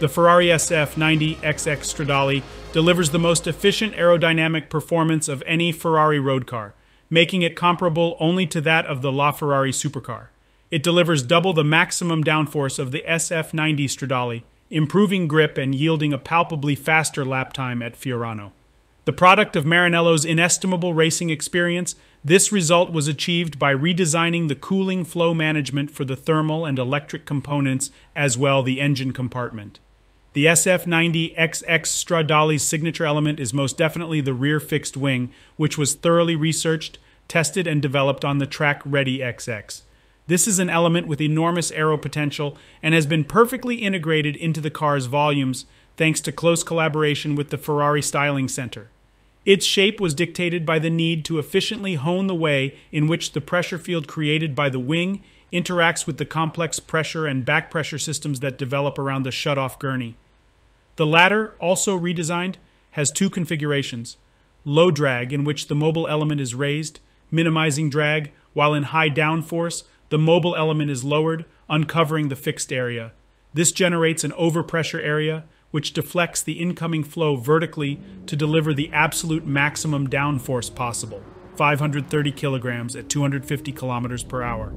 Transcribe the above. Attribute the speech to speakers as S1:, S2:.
S1: The Ferrari SF90XX Stradale delivers the most efficient aerodynamic performance of any Ferrari road car, making it comparable only to that of the LaFerrari supercar. It delivers double the maximum downforce of the SF90 Stradale, improving grip and yielding a palpably faster lap time at Fiorano. The product of Maranello's inestimable racing experience, this result was achieved by redesigning the cooling flow management for the thermal and electric components as well the engine compartment. The SF90XX Stradale's signature element is most definitely the rear fixed wing, which was thoroughly researched, tested, and developed on the Track Ready XX. This is an element with enormous aero potential and has been perfectly integrated into the car's volumes thanks to close collaboration with the Ferrari Styling Center. Its shape was dictated by the need to efficiently hone the way in which the pressure field created by the wing interacts with the complex pressure and back pressure systems that develop around the shutoff gurney. The latter, also redesigned, has two configurations low drag, in which the mobile element is raised, minimizing drag, while in high downforce, the mobile element is lowered, uncovering the fixed area. This generates an overpressure area, which deflects the incoming flow vertically to deliver the absolute maximum downforce possible, 530 kilograms at 250 kilometers per hour.